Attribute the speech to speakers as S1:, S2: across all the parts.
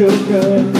S1: Sugar.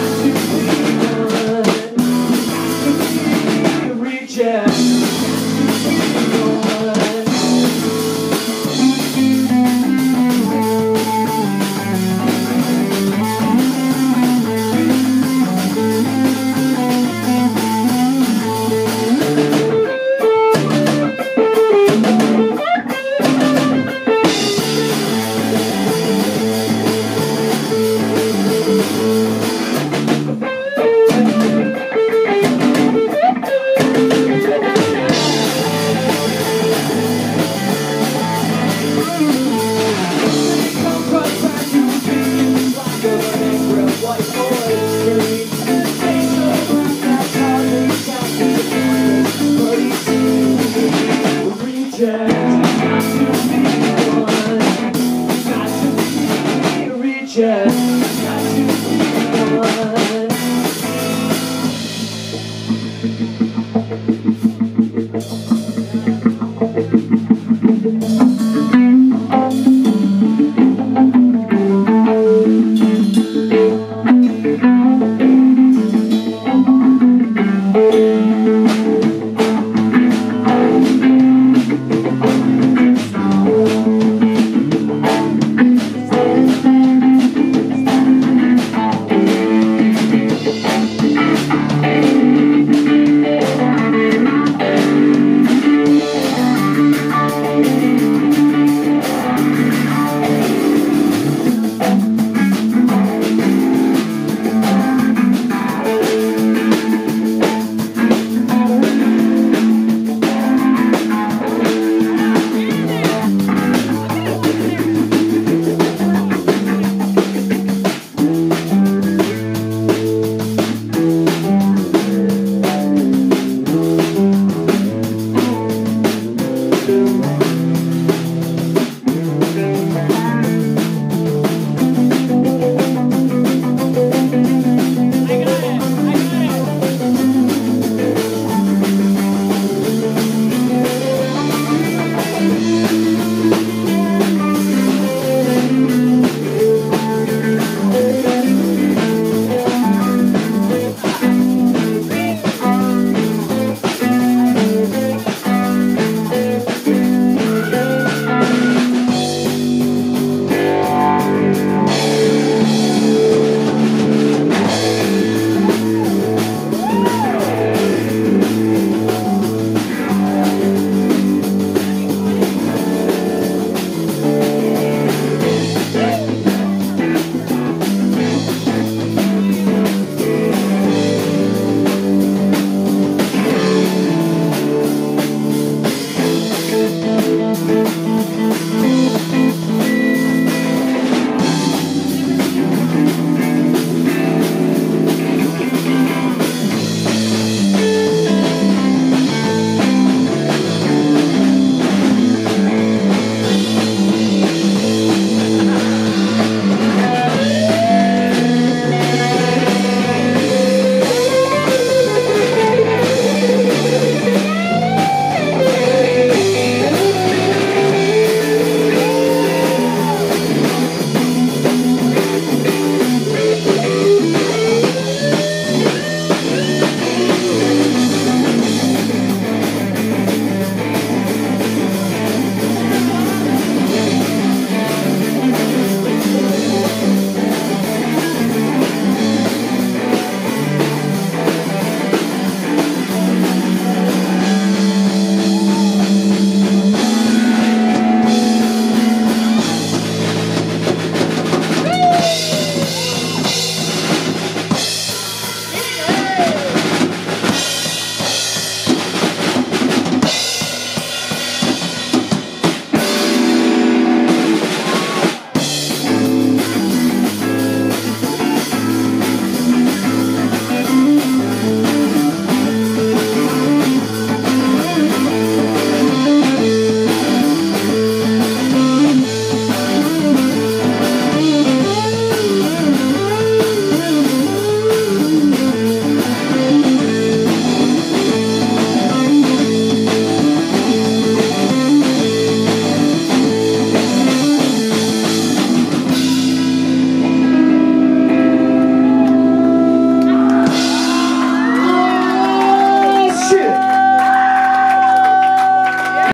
S1: Yeah. to me.